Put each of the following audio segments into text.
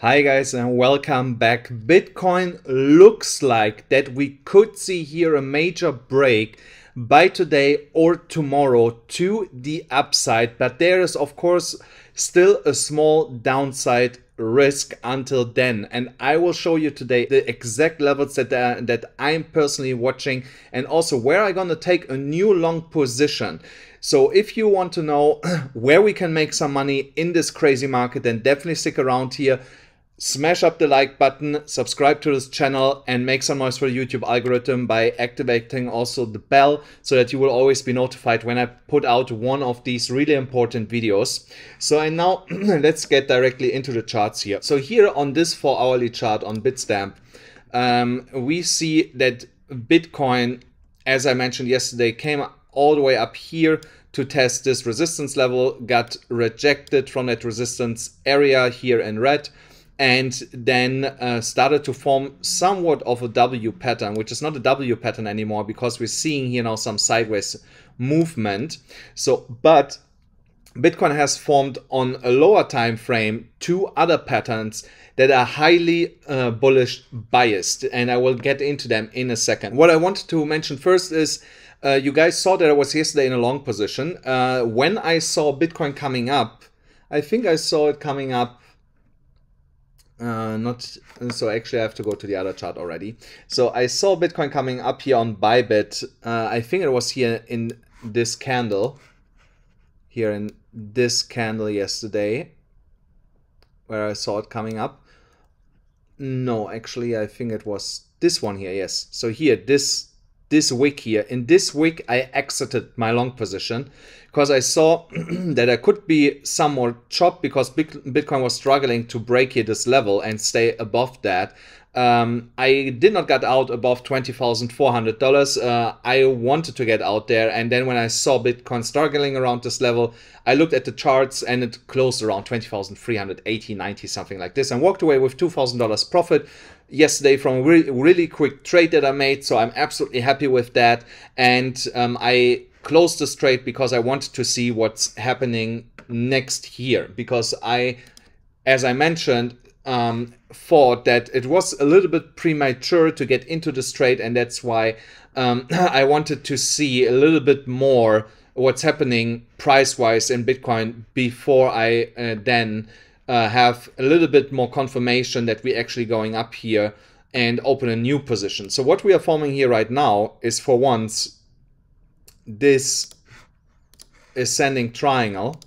Hi guys and welcome back. Bitcoin looks like that we could see here a major break by today or tomorrow to the upside, but there is of course still a small downside risk until then and I will show you today the exact levels that uh, that I'm personally watching and also where I'm going to take a new long position. So if you want to know where we can make some money in this crazy market then definitely stick around here smash up the like button, subscribe to this channel, and make some noise for the YouTube algorithm by activating also the bell so that you will always be notified when I put out one of these really important videos. So and now let's get directly into the charts here. So here on this four hourly chart on Bitstamp, um, we see that Bitcoin, as I mentioned yesterday, came all the way up here to test this resistance level, got rejected from that resistance area here in red, and then uh, started to form somewhat of a W pattern, which is not a W pattern anymore because we're seeing here now some sideways movement. So, but Bitcoin has formed on a lower time frame two other patterns that are highly uh, bullish biased, and I will get into them in a second. What I wanted to mention first is uh, you guys saw that I was yesterday in a long position. Uh, when I saw Bitcoin coming up, I think I saw it coming up uh, not so actually I have to go to the other chart already. So I saw Bitcoin coming up here on Bybit. Uh, I think it was here in this candle, here in this candle yesterday, where I saw it coming up. No, actually I think it was this one here. Yes. So here this this wick here. In this wick, I exited my long position because I saw that I could be some more chopped because Bitcoin was struggling to break here this level and stay above that. Um, I did not get out above $20,400. Uh, I wanted to get out there. And then when I saw Bitcoin struggling around this level, I looked at the charts and it closed around 20,380, 90, something like this, and walked away with $2,000 profit yesterday from a really, really quick trade that I made. So I'm absolutely happy with that. And um, I closed this trade because I wanted to see what's happening next here because I, as I mentioned, um, thought that it was a little bit premature to get into this trade, and that's why um, I wanted to see a little bit more what's happening price wise in Bitcoin before I uh, then uh, have a little bit more confirmation that we're actually going up here and open a new position. So what we are forming here right now is for once this ascending triangle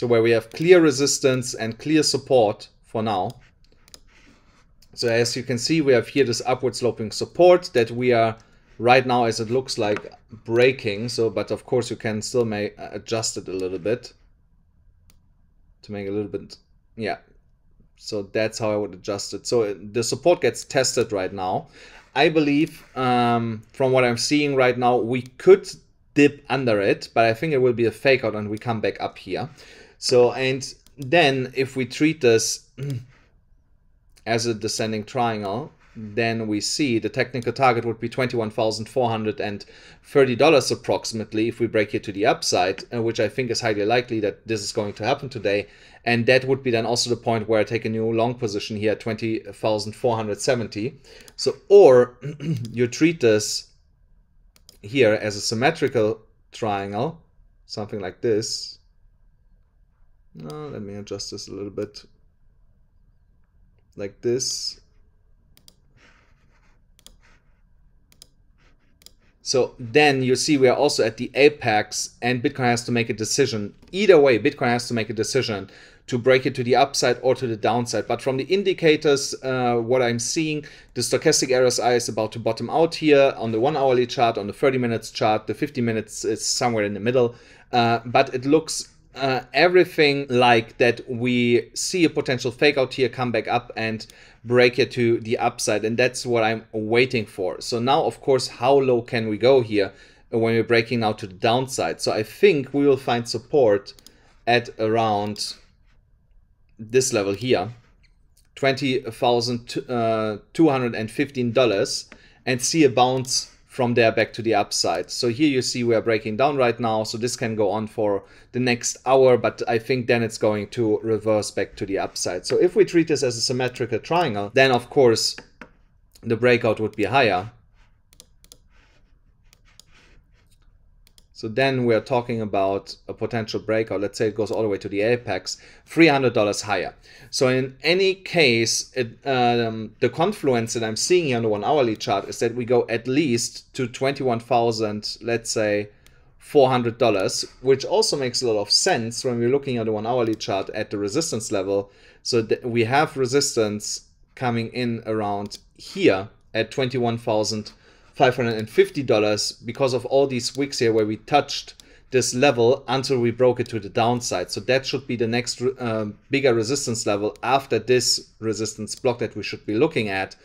so where we have clear resistance and clear support for now. So as you can see, we have here this upward sloping support that we are right now, as it looks like, breaking. So, but of course you can still make uh, adjust it a little bit to make a little bit, yeah. So that's how I would adjust it. So the support gets tested right now. I believe um, from what I'm seeing right now, we could dip under it, but I think it will be a fake out and we come back up here. So, and then if we treat this as a descending triangle, then we see the technical target would be $21,430 approximately if we break it to the upside, uh, which I think is highly likely that this is going to happen today. And that would be then also the point where I take a new long position here at 20,470. So, or you treat this here as a symmetrical triangle, something like this. No, let me adjust this a little bit. Like this. So then you see we are also at the apex and Bitcoin has to make a decision. Either way, Bitcoin has to make a decision to break it to the upside or to the downside. But from the indicators, uh, what I'm seeing, the stochastic RSI is about to bottom out here on the one hourly chart, on the 30 minutes chart, the 50 minutes is somewhere in the middle. Uh, but it looks uh, everything like that we see a potential fake out here come back up and break it to the upside and that's what i'm waiting for. So now of course how low can we go here when we're breaking out to the downside? So i think we will find support at around this level here $20,215 uh, and see a bounce from there back to the upside. So here you see we are breaking down right now. So this can go on for the next hour, but I think then it's going to reverse back to the upside. So if we treat this as a symmetrical triangle, then of course the breakout would be higher. So then we're talking about a potential breakout. Let's say it goes all the way to the apex, $300 higher. So in any case, it, um, the confluence that I'm seeing here on the one hourly chart is that we go at least to 21,000, let's say $400, which also makes a lot of sense when we're looking at the one hourly chart at the resistance level. So we have resistance coming in around here at 21,000 $550 because of all these wicks here where we touched this level until we broke it to the downside. So that should be the next uh, bigger resistance level after this resistance block that we should be looking at.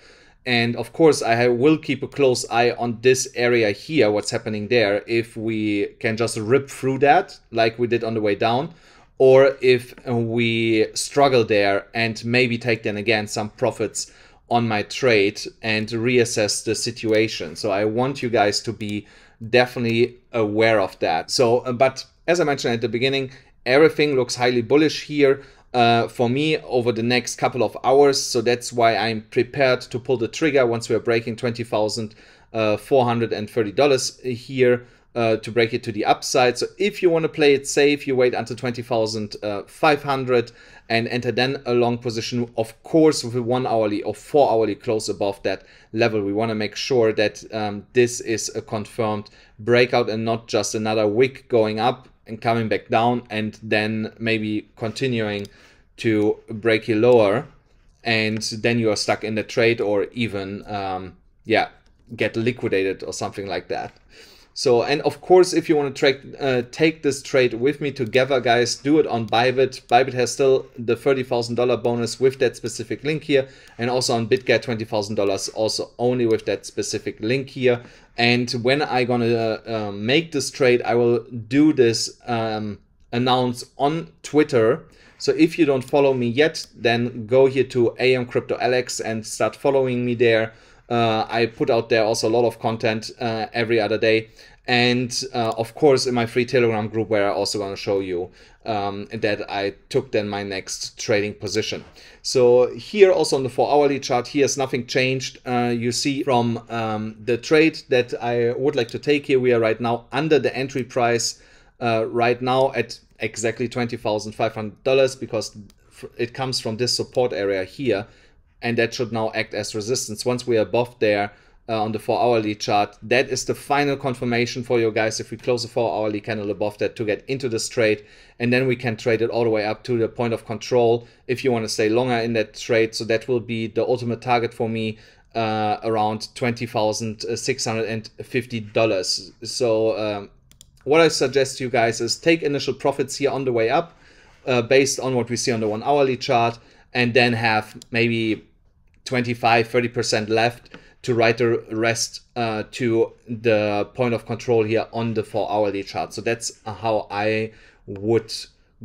And of course, I will keep a close eye on this area here, what's happening there, if we can just rip through that like we did on the way down, or if we struggle there and maybe take then again some profits on my trade and reassess the situation. So I want you guys to be definitely aware of that. So, uh, but as I mentioned at the beginning, everything looks highly bullish here. Uh, for me over the next couple of hours. So that's why I'm prepared to pull the trigger once we're breaking $20,430 uh, here uh, to break it to the upside. So if you want to play it safe, you wait until 20,500 and enter then a long position, of course, with a one hourly or four hourly close above that level. We want to make sure that um, this is a confirmed breakout and not just another wick going up and coming back down and then maybe continuing to break you lower and then you are stuck in the trade or even um, yeah get liquidated or something like that so, and of course, if you want to track, uh, take this trade with me together, guys, do it on Bybit. Bybit has still the $30,000 bonus with that specific link here. And also on BitGet, $20,000 also only with that specific link here. And when I gonna uh, make this trade, I will do this um, announce on Twitter. So if you don't follow me yet, then go here to AM Crypto Alex and start following me there. Uh, I put out there also a lot of content uh, every other day. And uh, of course, in my free Telegram group, where I also going to show you um, that I took then my next trading position. So here also on the four hourly chart, here's nothing changed. Uh, you see from um, the trade that I would like to take here, we are right now under the entry price uh, right now at exactly $20,500 because it comes from this support area here and that should now act as resistance. Once we are above there uh, on the 4 hourly chart, that is the final confirmation for you guys if we close the 4 hourly candle above that to get into this trade and then we can trade it all the way up to the point of control if you want to stay longer in that trade. So that will be the ultimate target for me uh, around $20,650. So um, what I suggest to you guys is take initial profits here on the way up uh, based on what we see on the one hourly chart and then have maybe 25 30% left to write the rest uh, to the point of control here on the four hourly chart. So that's how i would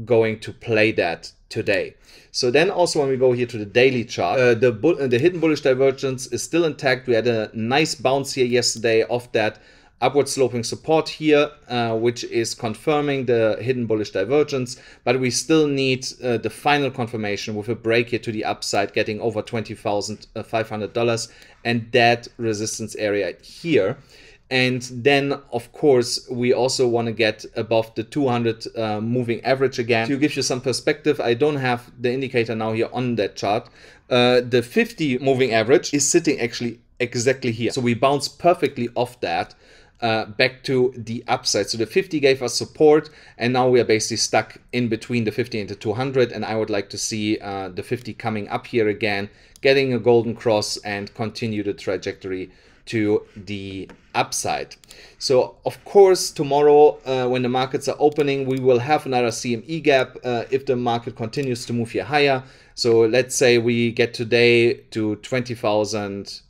going to play that today. So then also when we go here to the daily chart uh, the the hidden bullish divergence is still intact. We had a nice bounce here yesterday off that upward sloping support here, uh, which is confirming the hidden bullish divergence, but we still need uh, the final confirmation with a break here to the upside, getting over $20,500 and that resistance area here. And then, of course, we also want to get above the 200 uh, moving average again. To give you some perspective, I don't have the indicator now here on that chart. Uh, the 50 moving average is sitting actually exactly here. So we bounce perfectly off that uh, back to the upside. So the 50 gave us support, and now we are basically stuck in between the 50 and the 200. And I would like to see uh, the 50 coming up here again, getting a golden cross, and continue the trajectory to the upside. So of course, tomorrow uh, when the markets are opening, we will have another CME gap uh, if the market continues to move here higher. So let's say we get today to 20,000,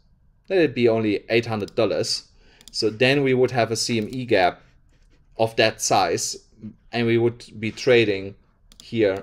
let it be only $800 so then we would have a CME gap of that size and we would be trading here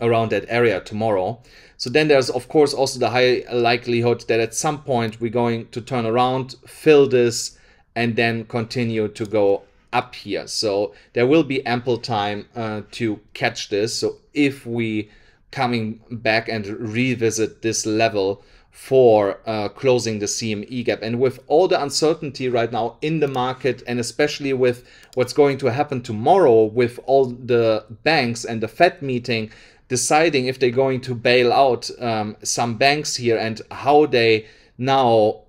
around that area tomorrow. So then there's of course also the high likelihood that at some point we're going to turn around, fill this, and then continue to go up here. So there will be ample time uh, to catch this. So if we coming back and revisit this level for uh, closing the CME gap. And with all the uncertainty right now in the market, and especially with what's going to happen tomorrow with all the banks and the Fed meeting deciding if they're going to bail out um, some banks here and how they now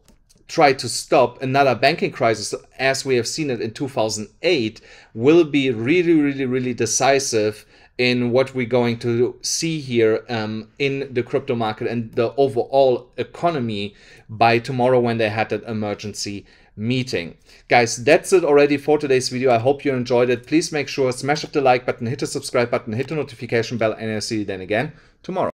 try to stop another banking crisis as we have seen it in 2008 will be really, really, really decisive in what we're going to see here um, in the crypto market and the overall economy by tomorrow when they had that emergency meeting. Guys, that's it already for today's video. I hope you enjoyed it. Please make sure smash up the like button, hit the subscribe button, hit the notification bell, and I'll see you then again tomorrow.